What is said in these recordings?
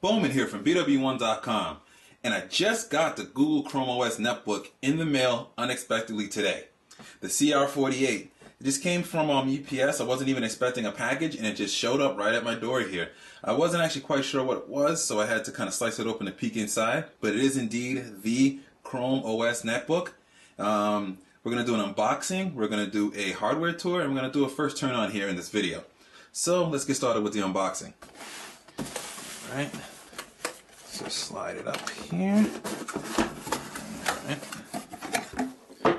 Bowman here from BWOne.com, and I just got the Google Chrome OS netbook in the mail unexpectedly today. The CR48. It just came from um, UPS. I wasn't even expecting a package, and it just showed up right at my door here. I wasn't actually quite sure what it was, so I had to kind of slice it open to peek inside. But it is indeed the Chrome OS netbook. Um, we're going to do an unboxing, we're going to do a hardware tour, and we're going to do a first turn on here in this video. So let's get started with the unboxing. Right. So slide it up here.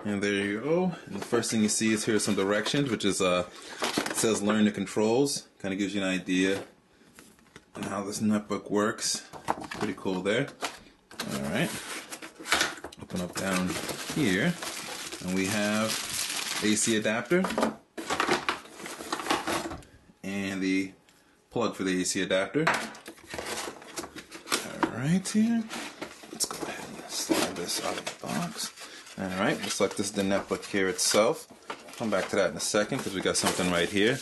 And there you go. And the first thing you see is here some directions, which is uh says learn the controls. Kind of gives you an idea on how this netbook works. Pretty cool there. All right. Open up down here, and we have AC adapter and the plug for the AC adapter right here. Let's go ahead and slide this out of the box. Alright, looks like this is the netbook here itself. Come back to that in a second because we got something right here.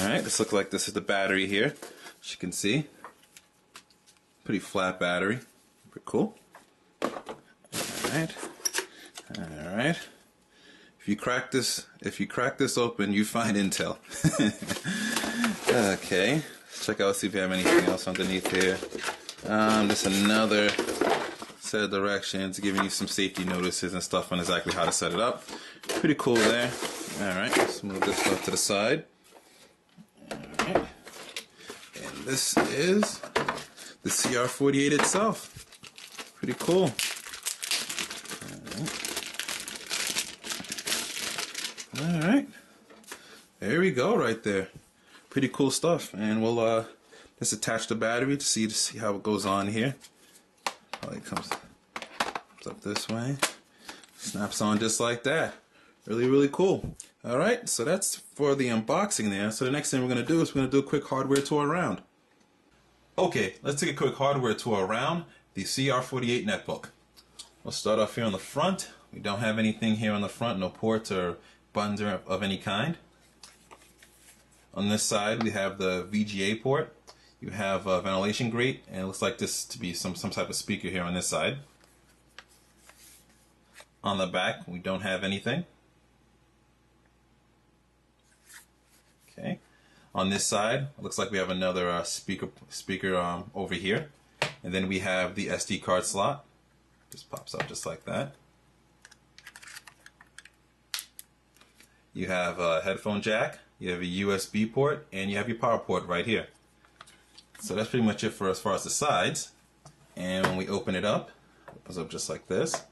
Alright, this looks like this is the battery here. As you can see. Pretty flat battery. Pretty cool. Alright. Alright. If you crack this if you crack this open you find Intel. okay. Let's check out see if we have anything else underneath here. Um, just another set of directions giving you some safety notices and stuff on exactly how to set it up. Pretty cool there. Alright, let's move this stuff to the side. Alright. And this is the CR48 itself. Pretty cool. Alright. There we go right there. Pretty cool stuff. And we'll uh just attach the battery to see to see how it goes on here. Oh, it comes, comes up this way. Snaps on just like that. Really, really cool. Alright, so that's for the unboxing there. So the next thing we're going to do is we're going to do a quick hardware tour around. Okay, let's take a quick hardware tour around the CR48 netbook. We'll start off here on the front. We don't have anything here on the front, no ports or buttons of any kind. On this side, we have the VGA port. You have a ventilation grate, and it looks like this to be some, some type of speaker here on this side. On the back, we don't have anything. Okay. On this side, it looks like we have another uh, speaker speaker um, over here. And then we have the SD card slot. Just pops up just like that. You have a headphone jack, you have a USB port, and you have your power port right here. So that's pretty much it for as far as the sides. And when we open it up, it opens up just like this.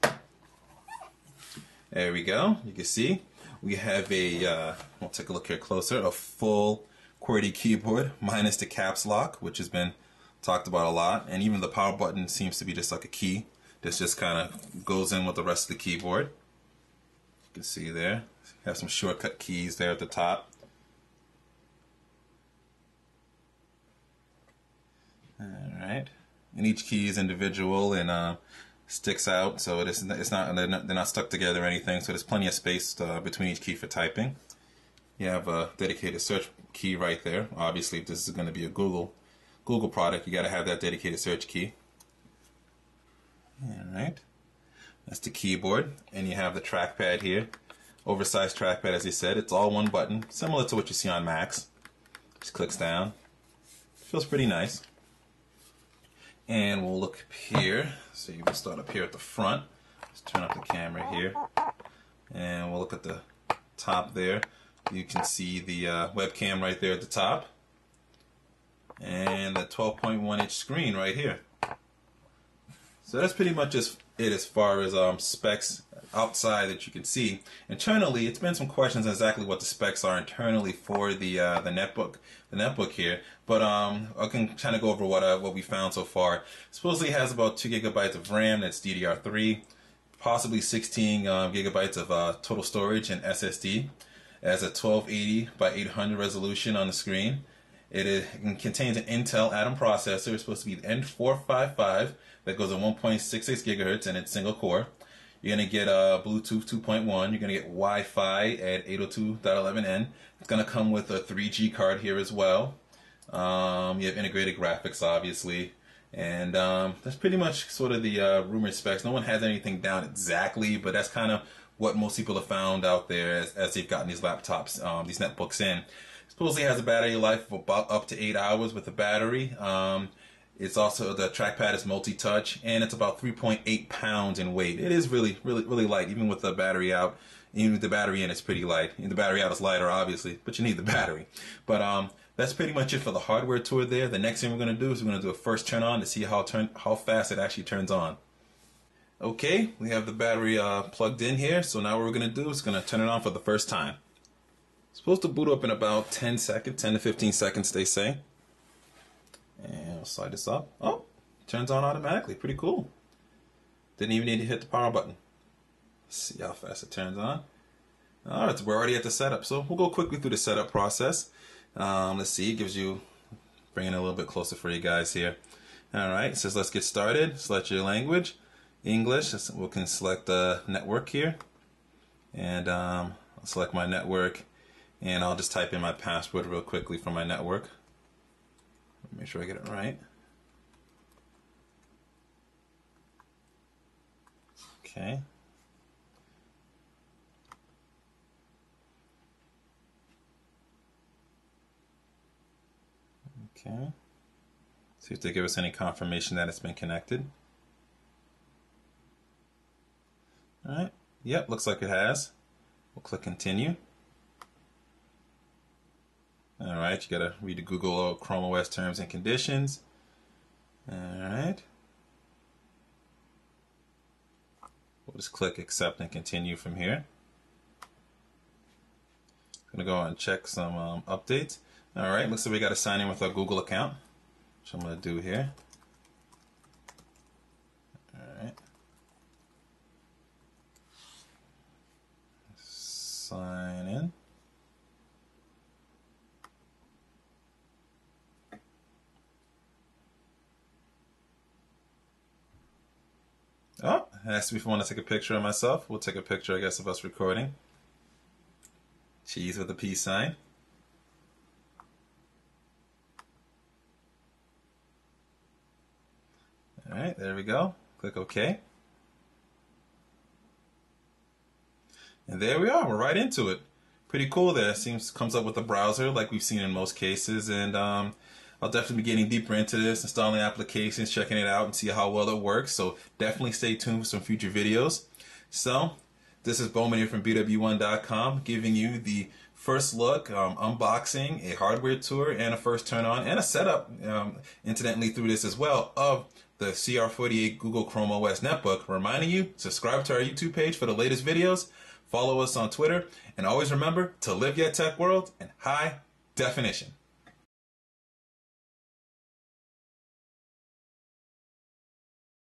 There we go. You can see we have a, uh, we'll take a look here closer, a full QWERTY keyboard minus the caps lock, which has been talked about a lot. And even the power button seems to be just like a key. This just kind of goes in with the rest of the keyboard. You can see there. Have some shortcut keys there at the top. Alright. And each key is individual and uh, sticks out, so it is, it's not, they're not, they're not stuck together or anything, so there's plenty of space uh, between each key for typing. You have a dedicated search key right there. Obviously, if this is going to be a Google Google product, you got to have that dedicated search key. Alright. That's the keyboard, and you have the trackpad here. Oversized trackpad, as you said. It's all one button, similar to what you see on Macs. Just clicks down. Feels pretty nice. And we'll look up here. So you can start up here at the front. Just turn up the camera here. And we'll look at the top there. You can see the uh, webcam right there at the top. And the 12.1 inch screen right here. So that's pretty much just it as far as um, specs outside that you can see. Internally, it's been some questions on exactly what the specs are internally for the uh, the netbook, the netbook here. But um, I can kind of go over what uh, what we found so far. Supposedly has about two gigabytes of RAM. That's DDR3, possibly 16 um, gigabytes of uh, total storage and SSD. It has a 1280 by 800 resolution on the screen. It, is, it contains an Intel Atom processor. It's supposed to be the N455 that goes at 1.66 gigahertz and it's single core. You're going to get a Bluetooth 2.1. You're going to get Wi-Fi at 802.11n. It's going to come with a 3G card here as well. Um, you have integrated graphics, obviously. And um, that's pretty much sort of the uh, specs. No one has anything down exactly, but that's kind of what most people have found out there as, as they've gotten these laptops, um, these netbooks in. Supposedly has a battery life of about up to eight hours with the battery. Um, it's also the trackpad is multi-touch, and it's about 3.8 pounds in weight. It is really, really, really light, even with the battery out. Even with the battery in, it's pretty light. And the battery out is lighter, obviously, but you need the battery. But um, that's pretty much it for the hardware tour there. The next thing we're going to do is we're going to do a first turn on to see how turn how fast it actually turns on. Okay, we have the battery uh, plugged in here. So now what we're going to do is going to turn it on for the first time. Supposed to boot up in about 10 seconds, 10 to 15 seconds, they say. And I'll slide this up. Oh, turns on automatically. Pretty cool. Didn't even need to hit the power button. Let's see how fast it turns on. All right, we're already at the setup. So we'll go quickly through the setup process. Um, let's see, it gives you, bringing it a little bit closer for you guys here. All right, it says let's get started. Select your language, English. We can select the network here. And um, I'll select my network. And I'll just type in my password real quickly for my network. Make sure I get it right. Okay. Okay. See if they give us any confirmation that it's been connected. Alright. Yep, looks like it has. We'll click continue. Alright, you gotta read the Google or Chrome OS terms and conditions. Alright. We'll just click accept and continue from here. I'm gonna go and check some um, updates. All right, looks like we got to sign in with our Google account, which I'm to do here. All right. Sign in. Oh, asks me if I want to take a picture of myself. We'll take a picture, I guess, of us recording. Cheese with a peace sign. All right, there we go. Click OK. And there we are. We're right into it. Pretty cool there. Seems comes up with a browser like we've seen in most cases. And um, I'll definitely be getting deeper into this, installing applications, checking it out, and see how well it works. So definitely stay tuned for some future videos. So this is Bowman here from BWOne.com giving you the first look, um, unboxing, a hardware tour, and a first turn on, and a setup, um, incidentally, through this as well, of the CR48 Google Chrome OS netbook, reminding you, subscribe to our YouTube page for the latest videos, follow us on Twitter, and always remember to live your tech world in high definition.